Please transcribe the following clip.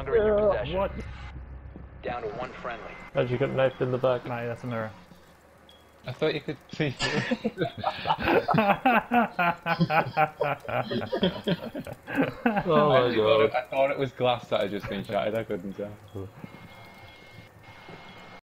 Longer in your possession. What? Down to one friendly. As you get knifed in the back. No, that's a mirror. I thought you could see. Oh my god. I thought it was glass that had just been shattered. I couldn't tell.